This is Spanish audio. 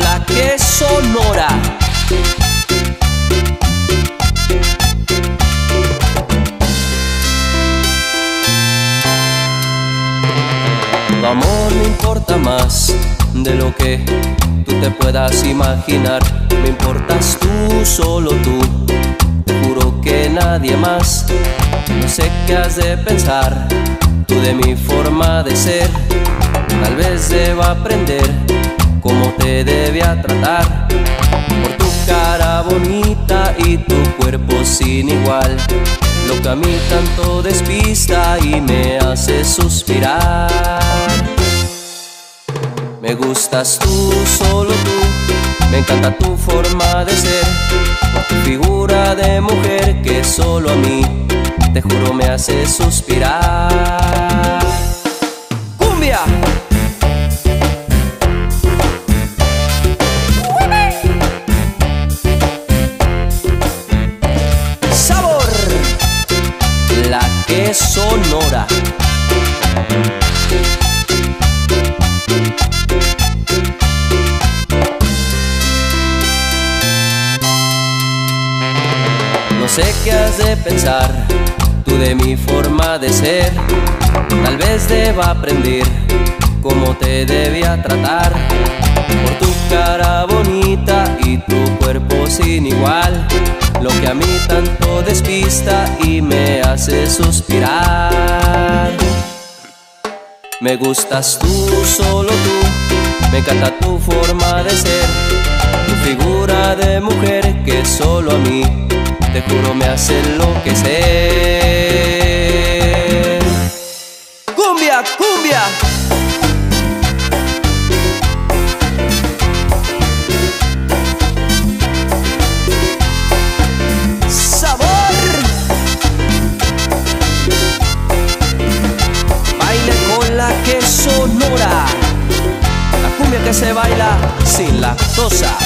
la que sonora. Tu amor me importa más de lo que tú te puedas imaginar. Me importas tú, solo tú. Te juro que nadie más. No sé qué has de pensar tú de mi forma de ser. Tal vez deba aprender cómo te debía tratar. Por tu cara bonita y tu cuerpo sin igual. Lo que a mí tanto despista y me hace suspirar. Me gustas tú, solo tú, me encanta tu forma de ser, tu figura de mujer que solo a mí, te juro, me hace suspirar. No sé qué has de pensar tú de mi forma de ser. Tal vez deba aprender cómo te debía tratar. Por tu cara bonita y tu cuerpo sin igual. Lo que a mí tanto despista y me hace suspirar. Me gustas tú, solo tú. Me encanta tu forma de ser. Tu figura de mujer que solo a mí te juro me hace enloquecer. Sonora. La cumbia que se baila sin lactosa.